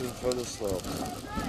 in front the slope.